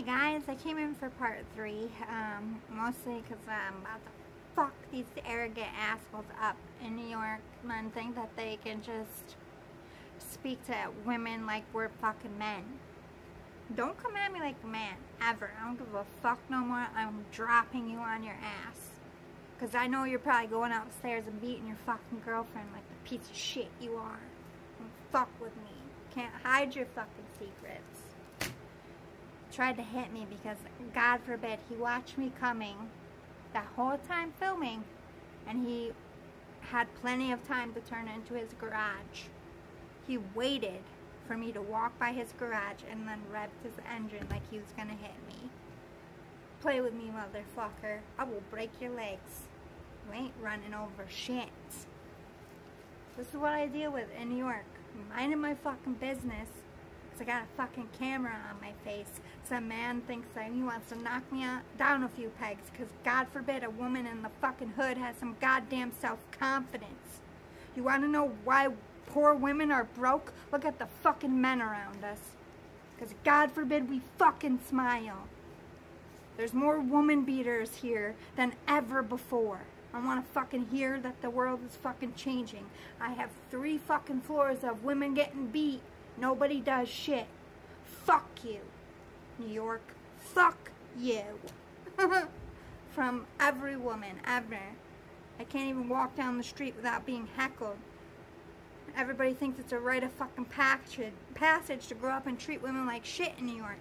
Hey guys, I came in for part three, um, mostly because I'm about to fuck these arrogant assholes up in New York. Men think that they can just speak to women like we're fucking men. Don't come at me like a man, ever. I don't give a fuck no more. I'm dropping you on your ass. Because I know you're probably going upstairs and beating your fucking girlfriend like the piece of shit you are. Don't fuck with me. Can't hide your fucking secrets tried to hit me because, God forbid, he watched me coming the whole time filming and he had plenty of time to turn into his garage. He waited for me to walk by his garage and then revved his engine like he was gonna hit me. Play with me, motherfucker. I will break your legs. You ain't running over shit. This is what I deal with in New York. Minding my fucking business I got a fucking camera on my face. Some man thinks that he wants to knock me out, down a few pegs because God forbid a woman in the fucking hood has some goddamn self-confidence. You want to know why poor women are broke? Look at the fucking men around us. Because God forbid we fucking smile. There's more woman beaters here than ever before. I want to fucking hear that the world is fucking changing. I have three fucking floors of women getting beat Nobody does shit. Fuck you, New York. Fuck you. From every woman ever. I can't even walk down the street without being heckled. Everybody thinks it's a rite of fucking passage to grow up and treat women like shit in New York.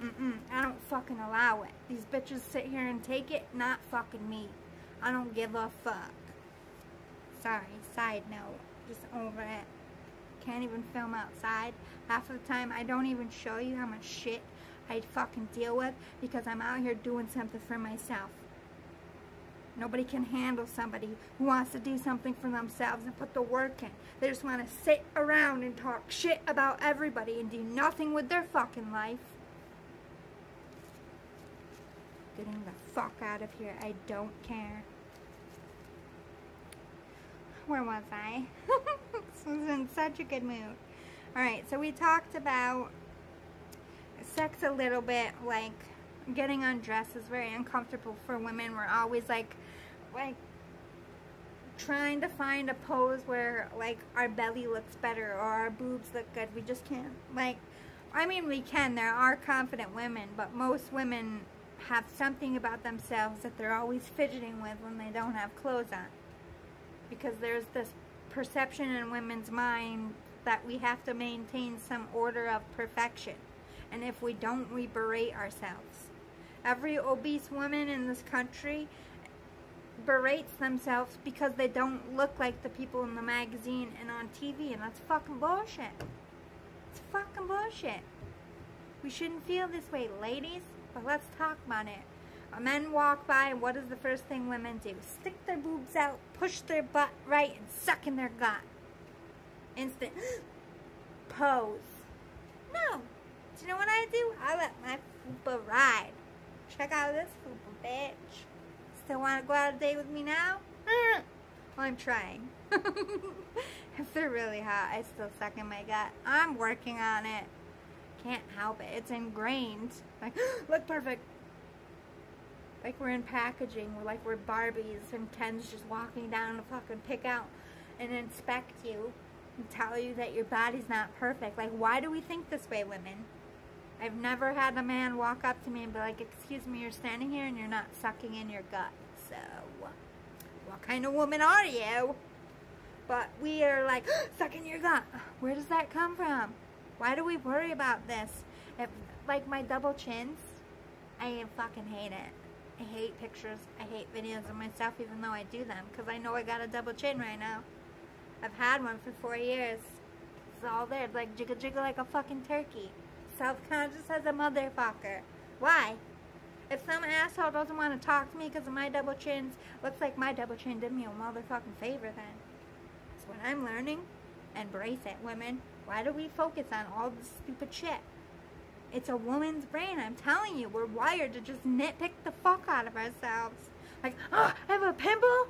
Mm-mm, I don't fucking allow it. These bitches sit here and take it, not fucking me. I don't give a fuck. Sorry, side note. Just over it can't even film outside. Half of the time, I don't even show you how much shit I fucking deal with because I'm out here doing something for myself. Nobody can handle somebody who wants to do something for themselves and put the work in. They just want to sit around and talk shit about everybody and do nothing with their fucking life. Getting the fuck out of here. I don't care where was I? this was in such a good mood. Alright, so we talked about sex a little bit, like getting undressed is very uncomfortable for women. We're always like, like, trying to find a pose where, like, our belly looks better or our boobs look good. We just can't, like, I mean, we can. There are confident women, but most women have something about themselves that they're always fidgeting with when they don't have clothes on because there's this perception in women's mind that we have to maintain some order of perfection. And if we don't, we berate ourselves. Every obese woman in this country berates themselves because they don't look like the people in the magazine and on TV, and that's fucking bullshit. It's fucking bullshit. We shouldn't feel this way, ladies, but let's talk about it. Men walk by, and what is the first thing women do? Stick their boobs out, push their butt right, and suck in their gut. Instant pose. No. Do you know what I do? I let my fupa ride. Check out this fupa, bitch. Still want to go out a date with me now? well, I'm trying. if they're really hot, I still suck in my gut. I'm working on it. Can't help it. It's ingrained. Like, look perfect like we're in packaging, we're like we're Barbies and Ken's just walking down to fucking pick out and inspect you and tell you that your body's not perfect. Like, why do we think this way, women? I've never had a man walk up to me and be like, excuse me, you're standing here and you're not sucking in your gut. So, what kind of woman are you? But we are like, sucking your gut. Where does that come from? Why do we worry about this? If, like my double chins, I fucking hate it. I hate pictures. I hate videos of myself even though I do them because I know I got a double chin right now. I've had one for four years. It's all there. It's like jiggle jiggle like a fucking turkey. Self-conscious as a motherfucker. Why? If some asshole doesn't want to talk to me because of my double chins, looks like my double chin did me a motherfucking favor then. That's what I'm learning. Embrace it, women. Why do we focus on all this stupid shit? It's a woman's brain. I'm telling you, we're wired to just nitpick the fuck out of ourselves. Like, oh, I have a pimple?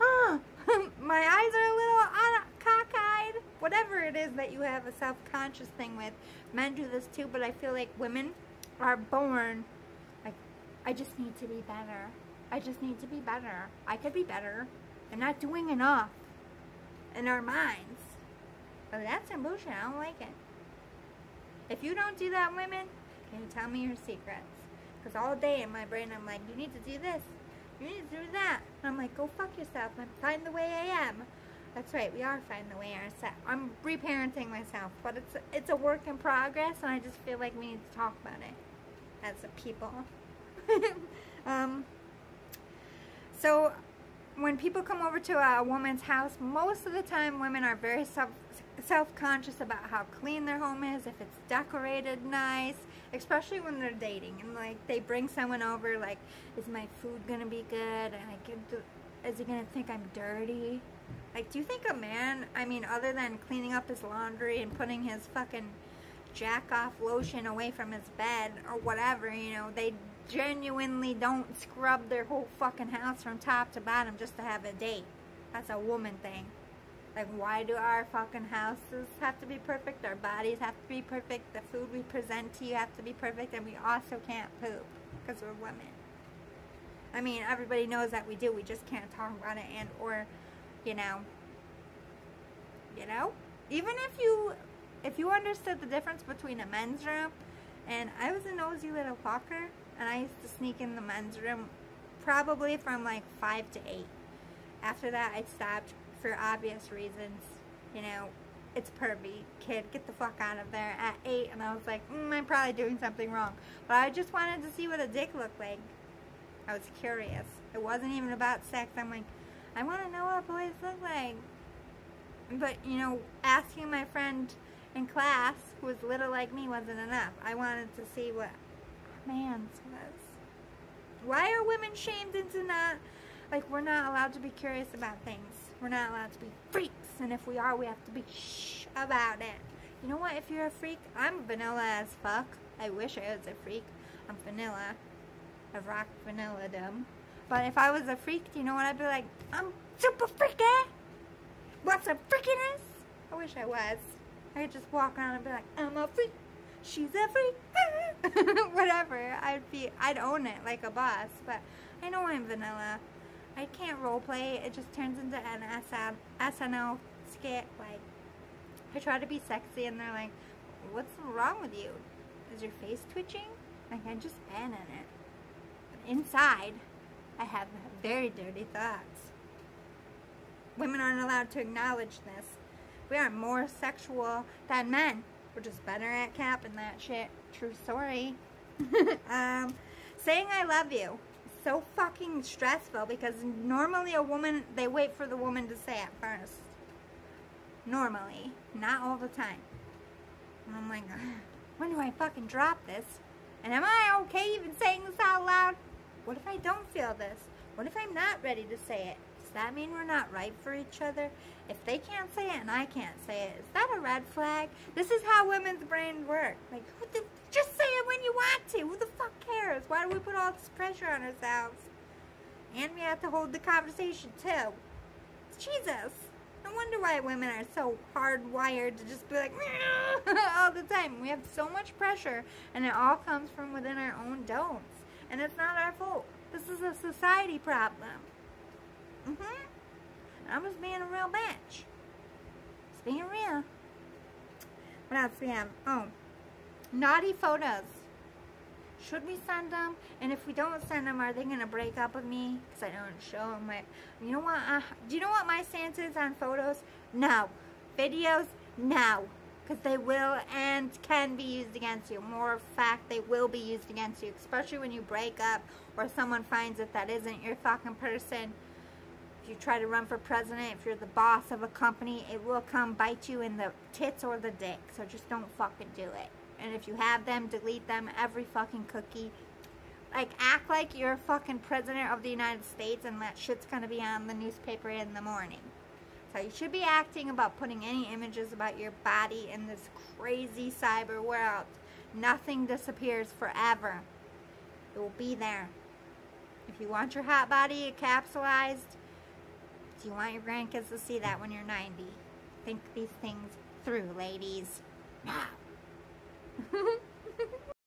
Oh, my eyes are a little cockeyed. whatever it is that you have a self-conscious thing with. Men do this too, but I feel like women are born like, I just need to be better. I just need to be better. I could be better. I'm not doing enough in our minds. But that's some bullshit. I don't like it. If you don't do that, women, can you tell me your secrets? Because all day in my brain, I'm like, you need to do this. You need to do that. And I'm like, go fuck yourself. I'm fine the way I am. That's right, we are finding the way ourselves. I'm reparenting myself, but it's it's a work in progress, and I just feel like we need to talk about it as a people. um, so when people come over to a woman's house, most of the time women are very self self-conscious about how clean their home is, if it's decorated nice, especially when they're dating and like they bring someone over like is my food gonna be good and I is he gonna think I'm dirty? Like do you think a man, I mean other than cleaning up his laundry and putting his fucking jack off lotion away from his bed or whatever, you know, they genuinely don't scrub their whole fucking house from top to bottom just to have a date. That's a woman thing. Like, why do our fucking houses have to be perfect? Our bodies have to be perfect. The food we present to you have to be perfect. And we also can't poop because we're women. I mean, everybody knows that we do. We just can't talk about it and or, you know, you know? Even if you, if you understood the difference between a men's room and I was a nosy little fucker and I used to sneak in the men's room probably from like 5 to 8. After that, I stopped for obvious reasons. You know, it's pervy. Kid, get the fuck out of there at 8. And I was like, mm, I'm probably doing something wrong. But I just wanted to see what a dick looked like. I was curious. It wasn't even about sex. I'm like, I want to know what boys look like. But, you know, asking my friend in class, who was little like me, wasn't enough. I wanted to see what man's. Why are women shamed into not, like, we're not allowed to be curious about things? We're not allowed to be freaks, and if we are, we have to be shh about it. You know what? If you're a freak, I'm vanilla as fuck. I wish I was a freak. I'm vanilla. I rock vanilla dumb. But if I was a freak, do you know what I'd be like? I'm super freaky. What's a freakiness? I wish I was. I could just walk around and be like, I'm a freak. She's a freak. Whatever. I'd be, I'd own it like a boss. But I know I'm vanilla. I can't role play. It just turns into an SNL skit. Like, I try to be sexy and they're like, what's wrong with you? Is your face twitching? Like, I just been in it. Inside, I have very dirty thoughts. Women aren't allowed to acknowledge this. We are more sexual than men. We're just better at capping that shit. True story. um, saying I love you so fucking stressful because normally a woman, they wait for the woman to say it first. Normally. Not all the time. And I'm like, when do I fucking drop this? And am I okay even saying this out loud? What if I don't feel this? What if I'm not ready to say it? That mean we're not right for each other? If they can't say it and I can't say it, is that a red flag? This is how women's brains work. Like, the, just say it when you want to. Who the fuck cares? Why do we put all this pressure on ourselves? And we have to hold the conversation too. Jesus. No wonder why women are so hardwired to just be like all the time. We have so much pressure and it all comes from within our own don'ts. And it's not our fault. This is a society problem. Mm-hmm. I'm just being a real bitch. Just being real. What else we have? Oh, naughty photos. Should we send them? And if we don't send them, are they going to break up with me? Because I don't show them my... You know what? Uh, do you know what my stance is on photos? No. Videos? No. Because they will and can be used against you. More fact, they will be used against you. Especially when you break up or someone finds that that isn't your fucking person if you try to run for president, if you're the boss of a company, it will come bite you in the tits or the dick. So just don't fucking do it. And if you have them, delete them every fucking cookie. Like, act like you're fucking president of the United States and that shit's gonna be on the newspaper in the morning. So you should be acting about putting any images about your body in this crazy cyber world. Nothing disappears forever. It will be there. If you want your hot body capsulized, you want your grandkids to see that when you're 90. Think these things through, ladies. Now.